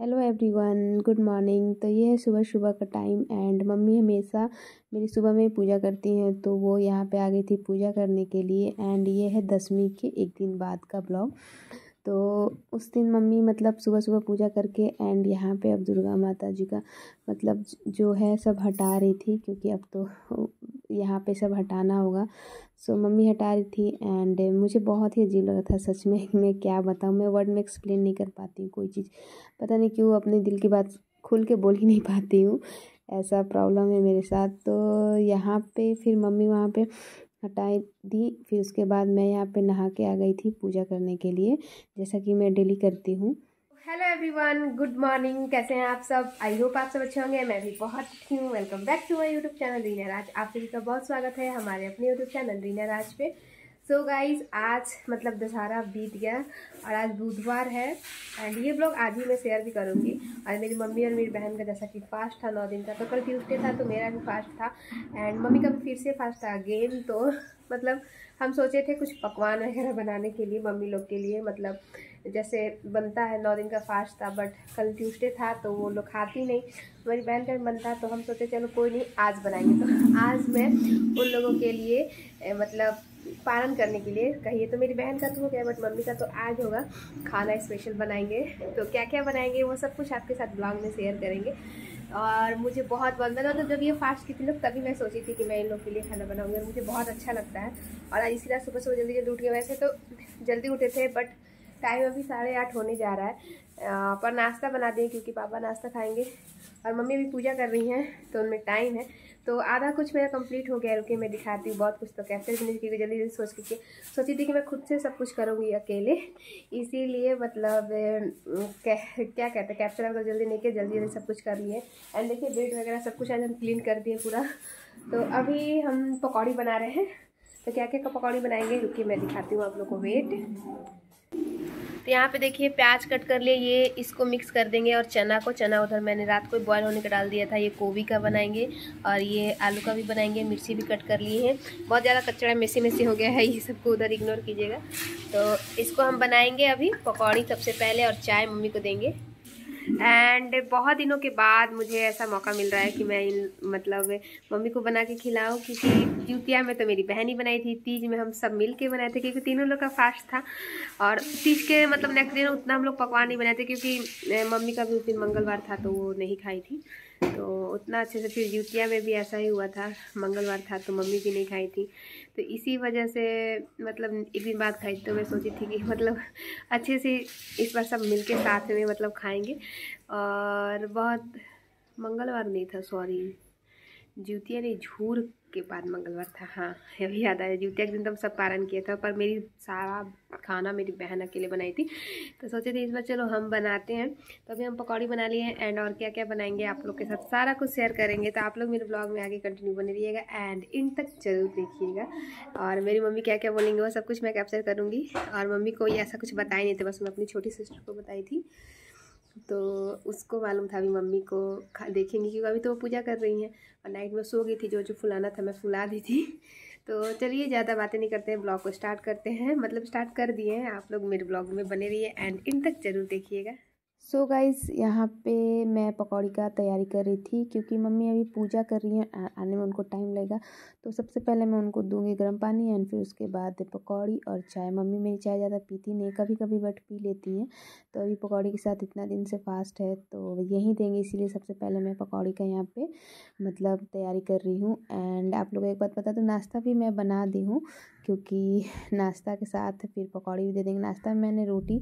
Hello everyone good morning तो ये है सुबह सुबह का टाइम एंड मम्मी हमेशा मेरी सुबह में पूजा करती हैं तो वो यहाँ पे आ गई थी पूजा करने के लिए एंड ये है दसवीं के एक दिन बाद का ब्लॉग तो उस दिन मम्मी मतलब सुबह सुबह पूजा करके एंड यहाँ पे अब दुर्गा माता जी का मतलब जो है सब हटा रही थी, क्योंकि अब तो यहाँ पे सब हटाना होगा। सो so, मम्मी हटा रही थी एंड मुझे बहुत ही अजीब लगा था सच में। मैं क्या बताऊँ? मैं वर्ड में एक्सप्लेन नहीं कर पाती हूँ कोई चीज़। पता नहीं क्यों अपने दिल की बात खुल के बोल ही नहीं पाती हूँ। ऐसा प्रॉब्लम है मेरे साथ। तो यहाँ पे फिर मम्मी वहाँ पे हटाई दी। फिर उसके बाद मैं यहाँ पे नहा के आ गई थी पूजा करने के लिए। जैसा कि मैं डेली करती हूँ। हेलो एवरीवन गुड मॉर्निंग कैसे हैं आप सब? आई होप आप सब अच्छे होंगे, मैं भी बहुत अच्छी हूँ। Welcome back to my YouTube channel Reena Raj आप सभी का बहुत स्वागत है हमारे अपने यूट्यूब चैनल रीना राज पे। सो so गाइज़ आज मतलब दशहरा बीत गया और आज बुधवार है। एंड ये ब्लॉग आज ही मैं शेयर भी करूँगी। और मेरी मम्मी और मेरी बहन का जैसा कि फास्ट था नौ दिन का तो कल ट्यूसडे था तो मेरा भी फास्ट था। एंड मम्मी का भी फिर से फास्ट था अगेन तो मतलब हम सोचे थे कुछ पकवान वगैरह बनाने के लिए, मम्मी लोग के लिए मतलब जैसे बनता है, नौ दिन का फास्ट था बट कल ट्यूसडे था तो वो लोग खाती नहीं। मेरी बहन का था तो हम सोचे, चलो कोई नहीं, आज बनाएँगे। तो आज मैं उन लोगों के लिए मतलब पालन करने के लिए कहिए तो मेरी बहन का तो हो गया बट मम्मी का तो आज होगा। खाना स्पेशल बनाएँगे। तो क्या क्या बनाएँगे, वो सब कुछ आपके साथ ब्लॉग में शेयर करेंगे। और मुझे बहुत बहुत मतलब तो जब ये फास्ट की थी लोग, तभी मैं सोची थी कि मैं इन लोग के लिए खाना बनाऊँगी, और मुझे बहुत अच्छा लगता है। और इसी तरह सुबह सुबह जल्दी जल्दी उठ गए वैसे तो जल्दी उठे थे बट टाइम अभी साढ़े आठ होने जा रहा है। पर नाश्ता बना दिए क्योंकि पापा नाश्ता खाएँगे और मम्मी भी पूजा कर रही हैं तो उनमें टाइम है। तो आधा कुछ मेरा कंप्लीट हो गया, रुके, मैं दिखाती हूँ, बहुत कुछ तो कैप्चर भी नहीं क्योंकि जल्दी जल्दी सोच के सोची थी कि मैं खुद से सब कुछ करूँगी अकेले। इसीलिए मतलब क्या क्या कहते हैं कैप्चर अगर जल्दी नहीं किया जल्दी जल्दी सब कुछ कर लिए। एंड देखिए बेड वगैरह सब कुछ आज हम क्लीन कर दिए पूरा। तो अभी हम पकौड़ी बना रहे हैं। तो क्या क्या पकौड़ी बनाएँगे रुकिए मैं दिखाती हूँ आप लोग को वेट तो यहाँ पे देखिए, प्याज कट कर लिए, ये इसको मिक्स कर देंगे और चना को, चना उधर मैंने रात को बॉयल होने का डाल दिया था, ये गोभी का बनाएँगे और ये आलू का भी बनाएँगे, मिर्ची भी कट कर लिए हैं। बहुत ज़्यादा कचड़ा मेसी मेसी हो गया है, ये सबको उधर इग्नोर कीजिएगा। तो इसको हम बनाएँगे अभी पकौड़ी सबसे पहले और चाय मम्मी को देंगे। एंड बहुत दिनों के बाद मुझे ऐसा मौका मिल रहा है कि मैं इन मतलब मम्मी को बना के खिलाऊँ, क्योंकि जूतिया में तो मेरी बहन ही बनाई थी, तीज में हम सब मिल के बनाए थे, क्योंकि तीनों लोग का फास्ट था। और तीज के मतलब नेक्स्ट दिन उतना हम लोग पकवान नहीं बनाए थे, क्योंकि मम्मी का भी उस दिन मंगलवार था तो वो नहीं खाई थी। तो उतना अच्छे से फिर जूतिया में भी ऐसा ही हुआ था। मंगलवार था तो मम्मी भी नहीं खाई थी। तो इसी वजह से मतलब एक दिन बाद खाई तो मैं सोची थी कि मतलब अच्छे से इस बार सब मिलके साथ में मतलब खाएँगे। और बहुत मंगलवार नहीं था सॉरी जूतिया नहीं झूर के बाद मंगलवार था। हाँ अभी याद आया जूतिया के दिन तो हम सब पारण किया था पर मेरी सारा खाना मेरी बहन अकेले बनाई थी। तो सोचे थे इस बार चलो हम बनाते हैं। तो अभी हम पकौड़ी बना लिए हैं एंड और क्या क्या बनाएँगे आप लोग के साथ। सारा कुछ शेयर करेंगे। तो आप लोग मेरे ब्लॉग में आगे कंटिन्यू बने रहिएगा एंड इन तक ज़रूर देखिएगा। और मेरी मम्मी क्या क्या बोलेंगे वो सब कुछ मैं कैप्चर करूँगी। और मम्मी को ऐसा कुछ बताए नहीं था, बस मैं अपनी छोटी सिस्टर को बताई थी। तो उसको मालूम था, अभी मम्मी को देखेंगी क्योंकि अभी तो वो पूजा कर रही हैं और नाइट में सो गई थी, जो जो फुलाना था मैं फुला दी थी। तो चलिए, ज़्यादा बातें नहीं करते हैं, ब्लॉग को स्टार्ट करते हैं। मतलब स्टार्ट कर दिए हैं आप लोग मेरे ब्लॉग में बने रहिए एंड इन तक ज़रूर देखिएगा। सो गाइज़ यहाँ पे मैं पकौड़ी का तैयारी कर रही थी क्योंकि मम्मी अभी पूजा कर रही हैं आने में उनको टाइम लगेगा। तो सबसे पहले मैं उनको दूँगी गर्म पानी एंड फिर उसके बाद पकौड़ी और चाय। मम्मी मेरी चाय ज़्यादा पीती नहीं कभी कभी बट पी लेती हैं। तो अभी पकौड़ी के साथ इतना दिन से फास्ट है तो यही देंगे। इसीलिए सबसे पहले मैं पकौड़ी का यहाँ पर मतलब तैयारी कर रही हूँ। एंड आप लोग एक बात बता दो नाश्ता भी मैं बना दी हूँ। क्योंकि नाश्ता के साथ फिर पकौड़ी भी दे देंगे। नाश्ता में मैंने रोटी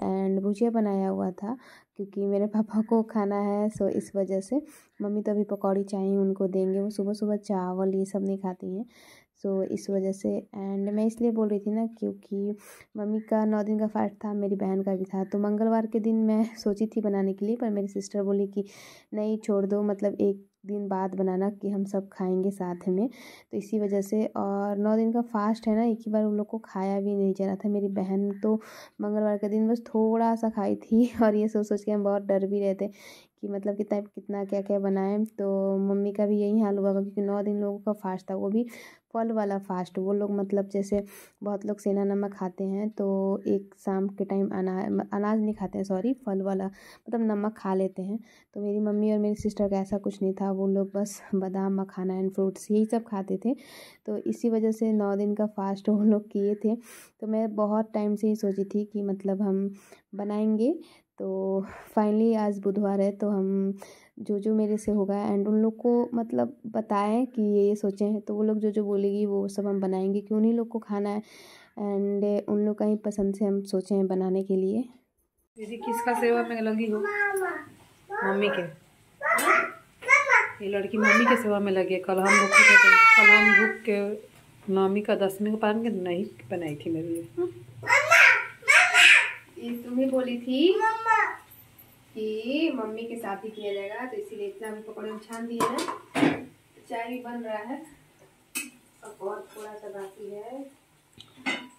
एंड भुजिया बनाया हुआ था क्योंकि मेरे पापा को खाना है सो इस वजह से मम्मी तो अभी पकौड़ी चाहिए उनको देंगे। वो सुबह सुबह चावल ये सब नहीं खाती हैं सो इस वजह से एंड मैं इसलिए बोल रही थी ना क्योंकि मम्मी का नौ दिन का फास्ट था, मेरी बहन का भी था। तो मंगलवार के दिन मैं सोची थी बनाने के लिए, पर मेरी सिस्टर बोली कि नहीं छोड़ दो मतलब एक दिन बाद बनाना कि हम सब खाएँगे साथ में। तो इसी वजह से और नौ दिन का फास्ट है ना, एक ही बार उन लोग को खाया भी नहीं जा रहा था। मेरी बहन तो मंगलवार के दिन बस थोड़ा सा खाई थी और ये सोच सोच के हम बहुत डर भी रहे थे कि मतलब कितना कितना क्या क्या बनाएँ। तो मम्मी का भी यही हाल हुआ क्योंकि नौ दिन लोगों का फास्ट था, वो भी फल वाला फास्ट। वो लोग मतलब जैसे बहुत लोग सेना नमक खाते हैं तो एक शाम के टाइम अनाज अनाज नहीं खाते हैं, सॉरी, फल वाला मतलब नमक खा लेते हैं। तो मेरी मम्मी और मेरी सिस्टर का ऐसा कुछ नहीं था, वो लोग बस बादाम, मखाना एंड फ्रूट्स यही सब खाते थे। तो इसी वजह से नौ दिन का फास्ट वो लोग किए थे। तो मैं बहुत टाइम से ही सोची थी कि मतलब हम बनाएँगे। तो फाइनली आज बुधवार है तो हम जो जो मेरे से होगा एंड उन लोग को मतलब बताएँ कि ये ये सोचे हैं तो वो लोग जो जो बोलेगी वो सब हम बनाएँगे कि उन्हीं लोग को खाना है? एंड उन लोग का ही पसंद से हम सोचे हैं बनाने के लिए। दीदी, किसका सेवा में लगी हो? मम्मी के। ये लड़की मम्मी के सेवा में लगी है। कल हम तो कल हम भूख के नौमी का दसवीं का पान के नहीं बनाई थी मेरे लिए। ये तुम्हें बोली थी मम्मा। कि मम्मी के साथ ही किया जाएगा तो इसीलिए इतना हम पकौड़े में छान दिए हैं। चाय भी बन रहा है। अब और थोड़ा सा बाकी है।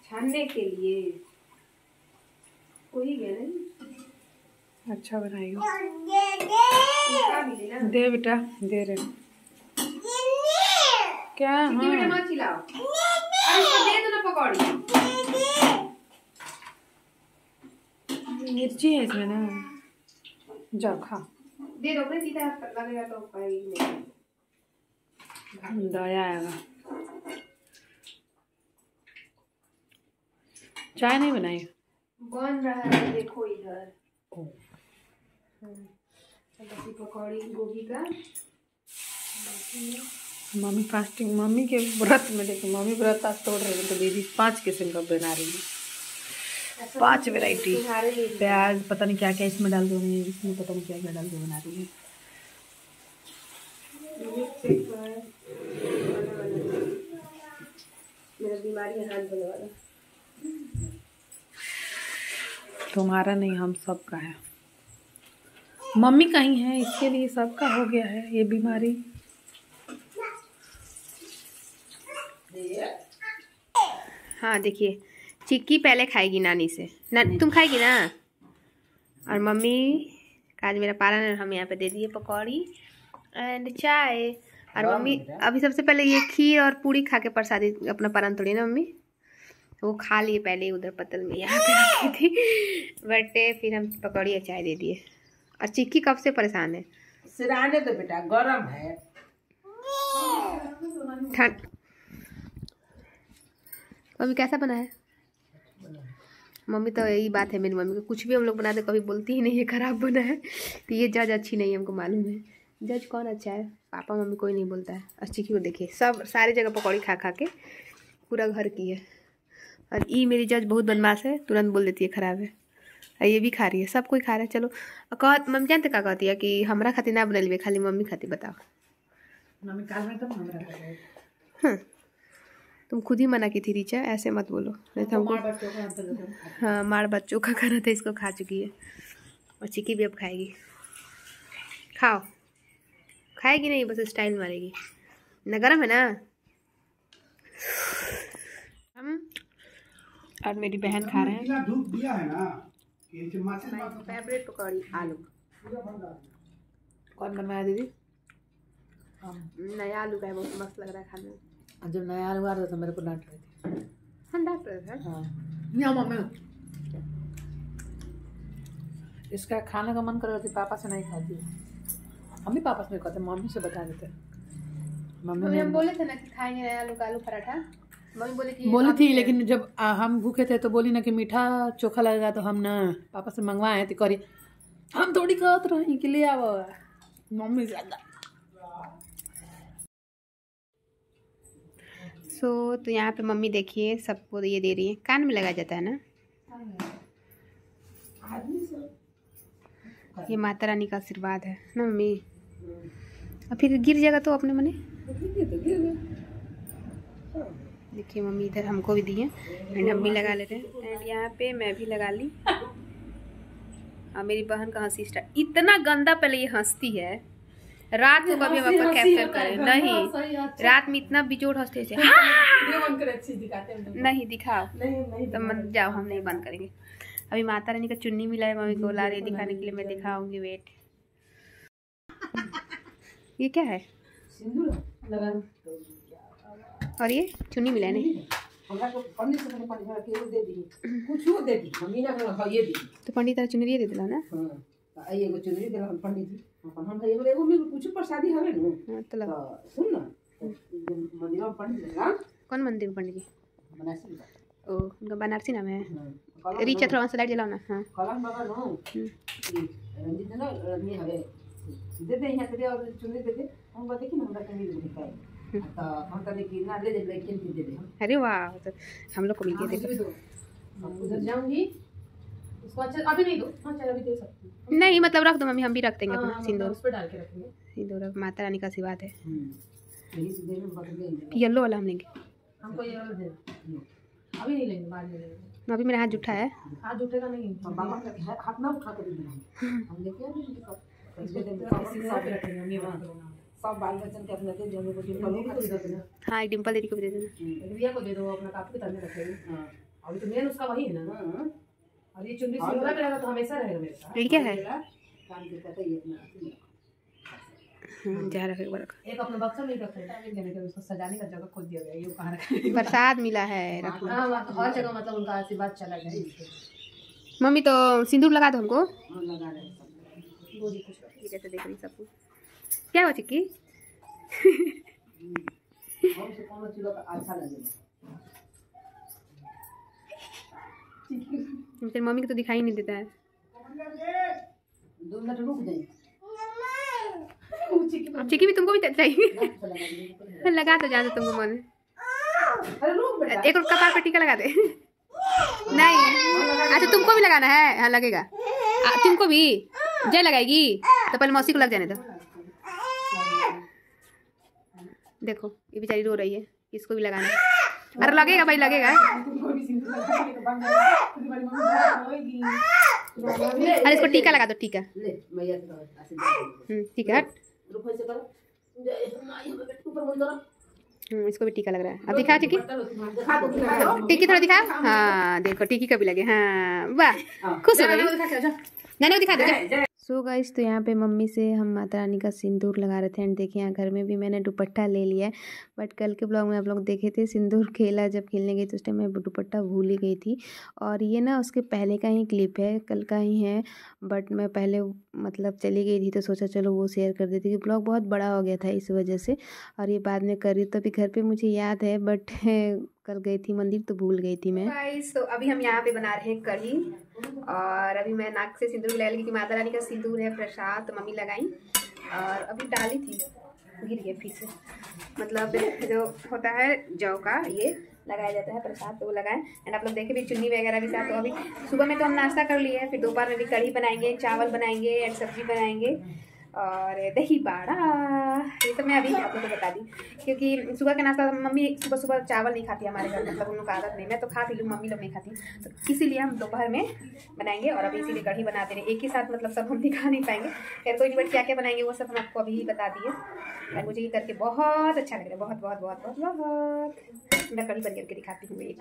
छानने के लिए। हो ही गया नहीं? अच्छा बनाई हो भी दे बेटा दे रहे। क्या? हाँ। मत चिल्लाओ। दे दो ना पकौड़ी। मिर्ची है इसमें ना। जाओ खा। दे दो अपने सीधा लगेगा तो पाएगी नहीं दया आएगा चाय नहीं बनाई? बन रहा है देखो इधर। बसी पकौड़ी गोभी का। मम्मी फास्टिंग मम्मी के व्रत में देखो मम्मी व्रत आज तोड़ रही है तो दीदी पाँच किस्म का बना रही है। पाँच वैरायटी प्याज पता नहीं क्या क्या इसमें डाल दो इसमें पता नहीं क्या क्या डाल के बना रही है तुम्हारा नहीं हम सबका है। मम्मी का ही है इसके लिए सबका हो गया है ये बीमारी। हाँ देखिए चिक्की पहले खाएगी नानी से। ना तुम खाएगी ना? और मम्मी आज मेरा पालन है हम यहाँ पे दे दिए पकौड़ी एंड चाय। और मम्मी अभी सबसे पहले ये खीर और पूड़ी खा के प्रसादी अपना पालन तोड़ी ना मम्मी? वो खा लिए पहले उधर पतल में यहाँ पे रखी थी। बट फिर हम पकौड़ी और चाय दे दिए। और चिक्की कब से परेशान है? सिराने दो बेटा गरम है। ठंड। मम्मी कैसा बना है? मम्मी तो यही बात है मेरी मम्मी को कुछ भी हम लोग बनाते कभी बोलती ही नहीं है खराब बना है। तो ये जज अच्छी नहीं है हमको मालूम है। जज कौन अच्छा है? पापा मम्मी कोई नहीं बोलता है। अच्छी क्यों देखिए सब सारी जगह पकौड़ी खा खा के पूरा घर की है। और ई मेरी जज बहुत बदमाश है तुरंत बोल देती है खराब है। और ये भी खा रही है सब कोई खा रहा है। चलो कह मम्मी जानते का कहती है कि हमरा खातिर ना बनल खाली मम्मी खातिर बताओ। मम्मी काल में तो हमरा हाँ। तुम खुद ही मना की थी रीचा ऐसे मत बोलो। नहीं तो हमको मार बच्चों को अंदर लगे हाँ मार बच्चों का खाना था इसको खा चुकी है। और चिक्की भी अब खाएगी। खाओ। खाएगी नहीं बस स्टाइल मारेगी। ना गरम है ना? हम और मेरी बहन खा रहे हैं। है फेवरेट पकौड़ी आलू। कौन बनवाया दीदी? नया आलू का है बहुत मस्त लग रहा है खाने में। जब नया आलू आ रहा था तो मेरे को डांट रही थी। हम डांट रहे थे। हाँ। या मम्मी इसका खाने का मन कर रहा था पापा से नहीं खाती हम भी पापा से नहीं खाते मम्मी से बता देते। मम्मी हम बोले थे ना कि खाएँगे नया आलू का आलू पराठा। मम्मी बोली कि बोली थी लेकिन जब आ, हम भूखे थे तो बोली ना कि मीठा चोखा लगेगा तो हम ना पापा से मंगवाए थे करी हम थोड़ी कहत रही कि ले आओ मम्मी ज़्यादा सो तो यहाँ पे मम्मी देखिए सबको ये दे रही है। कान में लगा जाता है ना? ये माता रानी का आशीर्वाद है ना मम्मी? और फिर गिर जाएगा तो अपने मने? देखिए मम्मी इधर हमको भी दिए। एंड हम भी लगा लेते हैं। एंड यहाँ पे मैं भी लगा ली। और मेरी बहन का हँसी स्टार्ट इतना गंदा पहले ये हंसती है। रात को कभी हम आपका कैप्चर करें। नहीं। रात में इतना बिजोड़ हँसते थे नहीं दिखाओ। तो मत जाओ हम नहीं बंद करेंगे। अभी माता रानी का चुन्नी मिला है मम्मी को ला रही दिखाने के लिए मैं दिखाऊँगी वेट ये क्या है? और ये चुन्नी मिला नहीं दे दी। दे दी। दी तो पंडित तारा चुनरी दे दिला ना? हाँ। आई चुनरी देला पंडित जी। अपन हम एगो एगो मिल कुछ प्रसादी हवे नु? हाँ तो तो सुन ना मंदिर में पंडित देला कौन मंदिर में पंडित जी? ओ उनका बनारसी नाम है। हाँ रीचा थोड़ा सा लाइट जलाओ ना हाँ। कलम बाबा नो? हम्म। रंजित ना रंजी हवे दे दे यहाँ से और चुनरी दे दे हम बता कि हमरा के मिल गई तो हम तो देखी ना ले ले लेकिन दे दे अरे वाह तो हम लोग को मिल गया देखो। उधर जाऊँगी उसको अच्छा अभी नहीं दो। हाँ चल अभी दे सकती हूँ। नहीं मतलब रख दो मम्मी हम भी रख देंगे हाँ, अपना मतलब सिंदूर। उस पर डाल के रखेंगे। सिंदूर रख- माता रानी का आशीर्वाद है येलो वाला हम लेंगे। हमको ये वाला देना अभी नहीं लेंगे बाद में लेंगे। अभी मेरा हाथ जुठा है। हाथ उठेगा नहीं। हाथ ना उठा कर हम लेके आ रहे इसको हैं सब बाल बच्चन के अपने को को दे देना। हाँ एक डिम्पल दीदी को भी दे देना। रिया को दे दो अपना कापी किताब में रखेंगे अभी तो मेन उसका वही है ना। हाँ। और ये चुनरी सिंदूरा में रहेगा तो हमेशा रहेगा मेरे साथ। है। काम ये हम्म, अपने में रखते हैं। देने उसको सजाने का जगह खोज दिया गया ये कहाँ रखेंगे प्रसाद मिला है हाँ वहाँ हर जगह मतलब उनका आशीर्वाद चला जाए मम्मी तो सिंदूर लगा दो हमको। हम लगा रहे हैं जैसे देख रही सब कुछ। क्या हुआ चिक्की? अच्छा लगेगा? तेरी मम्मी को तो दिखाई नहीं देता है। अब चिक्की भी तुमको भी चाहिए। अच्छा लगा तो जाना तुमको मन। एक और कपार पे टीका लगा दे। नहीं। अच्छा तुमको भी लगाना है। हाँ लगेगा। आ, तुमको भी। जय लगाएगी। तो पहले मौसी को लग जाने दो। देखो ये बेचारी रो रही है। इसको भी लगाना है। अरे लगेगा भाई लगेगा। अरे इसको टीका लगा दो टीका। दे। हम्म, ठीक है हम्म, इसको भी टीका लग रहा है। अब दिखा टिकी। टिक्की थोड़ा दिखा। हाँ देखो टिकी का भी लगे। हाँ वाह खुश हो गई। नानी दिखा दो सो गाइस तो यहाँ पे मम्मी से हम माता रानी का सिंदूर लगा रहे थे एंड देखिए यहाँ घर में भी मैंने दुपट्टा ले लिया है। बट कल के ब्लॉग में आप लोग देखे थे सिंदूर खेला जब खेलने गई तो उस टाइम मैं दुपट्टा भूल ही गई थी। और ये ना उसके पहले का ही क्लिप है, कल का ही है। बट मैं पहले मतलब चली गई थी तो सोचा चलो वो शेयर कर देती कि ब्लॉग बहुत बड़ा हो गया था इस वजह से। और ये बाद में करी तो अभी घर पर मुझे याद है बट कल गई थी मंदिर तो भूल गई थी मैं। तो अभी हम यहाँ पे बना रहे हैं कढ़ी। और अभी मैं नाक से सिंदूर लगा ली क्योंकि माता रानी का सिंदूर है, प्रसाद तो मम्मी लगाई। और अभी डाली थी, गिर गया फिर से। मतलब जो होता है, जौ का ये लगाया जाता है, प्रसाद तो वो लगाए। एंड आप लोग देखे भी, चुन्नी वगैरह भी साथ तो अभी सुबह में तो हम नाश्ता कर लिए हैं, फिर दोपहर में भी कढ़ी बनाएँगे, चावल बनाएँगे एंड सब्ज़ी बनाएँगे। और दही बाड़ा। ये सब मैं अभी आप लोगों को बता दी। क्योंकि सुबह का नाश्ता मम्मी सुबह सुबह चावल नहीं खाती हमारे घर मतलब उन लोग आदत नहीं। मैं तो खाती लूँ, मम्मी लोग नहीं खाती। तो इसीलिए हम दोपहर में बनाएँगे और अभी इसीलिए कढ़ी बनाते रहे। एक ही साथ मतलब सब हम दिखा नहीं पाएँगे। खैर, कोई बट क्या क्या बनाएँगे वो सब हम आपको अभी ही बता दिए। और मुझे ये करके बहुत अच्छा लग रहा है। बहुत बहुत बहुत बहुत बहुत। मैं कढ़ी बन करके दिखाती हूँ एक।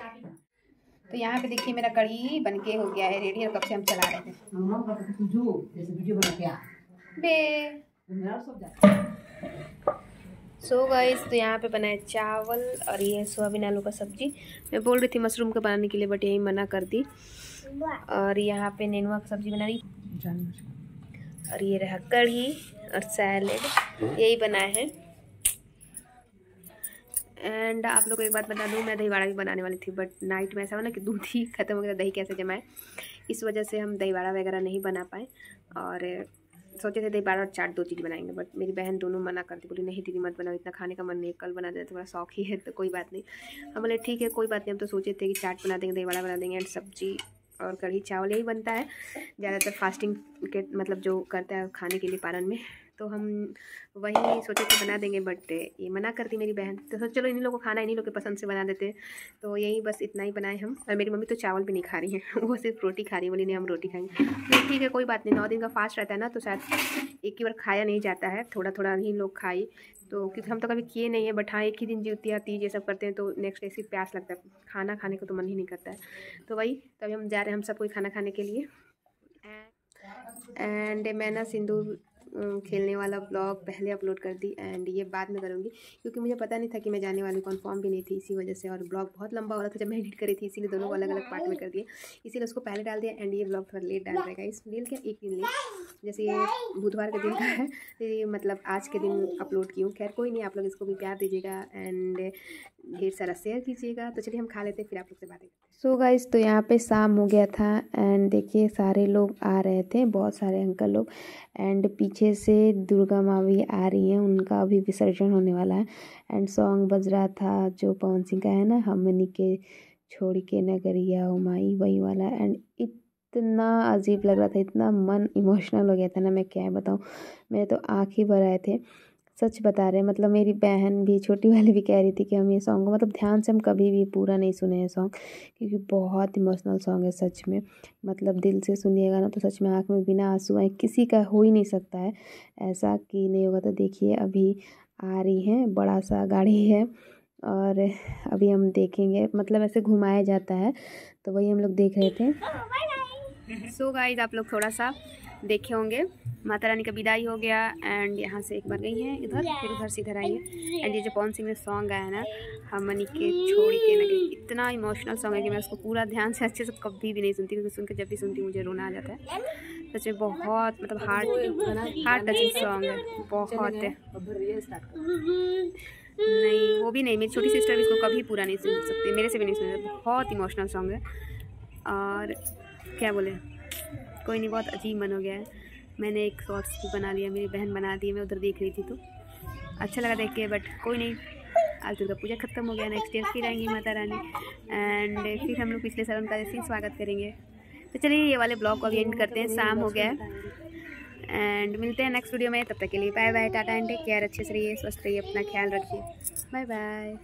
तो यहाँ पे देखिए मेरा कढ़ी बन के हो गया है। रेडी और कब से हम चला रहे थे सो गाइस तो यहाँ पे बनाए चावल और ये सोयाबीन आलू का सब्ज़ी। मैं बोल रही थी मशरूम का बनाने के लिए बट यही मना कर दी। और यहाँ पे नेनुआ का सब्ज़ी बना रही। और ये रहा कढ़ी और सैलेड। यही बनाए हैं। एंड आप लोग को एक बात बता दूँ, मैं दही वड़ा भी बनाने वाली थी बट नाइट में ऐसा हुआ ना कि दूध ही खत्म हो गया, दही कैसे जमाए? इस वजह से हम दही वड़ा वगैरह नहीं बना पाए। और सोचे थे दही बारा और चाट दो चीज़ बनाएँगे। बट मेरी बहन दोनों मना करती, बोली, नहीं दीदी, मत बनाओ, इतना खाने का मन नहीं कल बना देना थोड़ा शौक ही है तो कोई बात नहीं। हम बोले, ठीक है, कोई बात नहीं। हम तो सोचे थे कि चाट बना देंगे, दही बड़ा बना देंगे एंड सब्ज़ी और कढ़ी, चावल, यही बनता है। ज़्यादातर फास्टिंग के मतलब जो करता है खाने के लिए पालन में। तो हम वही सोचे थे बना देंगे बट ये मना करती मेरी बहन। तो सोच, चलो इन्हीं लोगों को खाना इन्हीं लोग के पसंद से बना देते तो यही बस इतना ही बनाए हम। और मेरी मम्मी तो चावल भी नहीं खा रही हैं। वो सिर्फ़ रोटी खा रही है। बोली, नहीं, हम रोटी खाएँगे। नहीं ठीक है, कोई बात नहीं। नौ दिन का फास्ट रहता है ना तो शायद एक ही बार खाया नहीं जाता है। थोड़ा थोड़ा ही लोग खाई तो क्योंकि हम तो कभी किए नहीं है, बट हाँ एक ही दिन जीवतिया तीज ये सब करते हैं तो नेक्स्ट ऐसी प्यास लगता है। खाना खाने को तो मन ही नहीं करता है। तो वही, तभी हम जा रहे हैं हम सब कोई खाना खाने के लिए। एंड मैं ना सिंदूर खेलने वाला ब्लॉग पहले अपलोड कर दी एंड ये बाद में करूँगी। क्योंकि मुझे पता नहीं था कि मैं जाने वाली कन्फर्म भी नहीं थी, इसी वजह से और ब्लॉग बहुत लंबा हो रहा था जब मैं एडिट करी थी, इसीलिए दोनों को अलग अलग पार्ट में कर दिए। इसीलिए उसको पहले डाल दिया एंड ये ब्लॉग थोड़ा लेट डाल रहेगा इस डील क्या? एक दिन लेट जैसे ये बुधवार के दिन का है मतलब आज के दिन अपलोड की हूँ। खैर, कोई नहीं, आप लोग इसको भी प्यार दीजिएगा एंड ढेर सारा शेयर कीजिएगा। तो चलिए हम खा लेते हैं, फिर आप लोग से बातें करते हैं। सो गाइस तो यहाँ पे शाम हो गया था एंड देखिए सारे लोग आ रहे थे, बहुत सारे अंकल लोग। एंड पीछे से दुर्गा माँ भी आ रही हैं, उनका अभी विसर्जन होने वाला है। एंड सॉन्ग बज रहा था जो पवन सिंह का है ना, हमनी के, छोड़ के नगरिया ओ माई, वही वाला। एंड इतना अजीब लग रहा था, इतना मन इमोशनल हो गया था ना, मैं क्या बताऊँ। मेरे तो आँख ही भर आए थे। सच बता रहे हैं मतलब मेरी बहन भी, छोटी वाली भी कह रही थी कि हम ये सॉन्ग मतलब ध्यान से हम कभी भी पूरा नहीं सुने हैं सॉन्ग क्योंकि बहुत इमोशनल सॉन्ग है सच में। मतलब दिल से सुनिएगा ना तो सच में आँख में बिना आँसू आए किसी का हो ही नहीं सकता है। ऐसा कि नहीं होगा तो देखिए, अभी आ रही हैं, बड़ा सा गाड़ी है और अभी हम देखेंगे मतलब ऐसे घुमाया जाता है तो वही हम लोग देख रहे थे। सो गाइज़ आप लोग थोड़ा सा देखे होंगे। माता रानी का विदाई हो गया एंड यहाँ से एक बार गई हैं इधर, फिर उधर से इधर आई है। एंड ये जो पवन सिंह ने सॉन्ग गाया ना, हमनी के छोड़ी के लगे, इतना इमोशनल सॉन्ग है कि मैं उसको पूरा ध्यान से अच्छे से कभी भी नहीं सुनती, क्योंकि सुनकर जब भी सुनती मुझे रोना आ जाता है। सच में बहुत मतलब हार्ट हार्ट टचिंग सॉन्ग है, बहुत है। नहीं, वो भी नहीं, मेरी छोटी सिस्टर भी इसको कभी पूरा नहीं सुन सकती, मेरे से भी नहीं सुन सकती, बहुत इमोशनल सॉन्ग है। और क्या बोले? कोई नहीं, बहुत अजीब मन हो गया है। मैंने एक शॉर्ट्स भी बना लिया, मेरी बहन बना दी मैं उधर देख रही थी तो। अच्छा लगा देख के बट कोई नहीं। आज दुर्गा पूजा खत्म हो गया नेक्स्ट ईयर फिर आएँगी माता रानी। एंड फिर हम लोग पिछले साल उनका जैसे स्वागत करेंगे। तो चलिए, ये वाले ब्लॉग को अभी एंड करते हैं, शाम हो गया एंड मिलते हैं नेक्स्ट वीडियो में, तब तक के लिए bye bye tata and take care अच्छे से रहिए, स्वस्थ रहिए, अपना ख्याल रखिए। Bye bye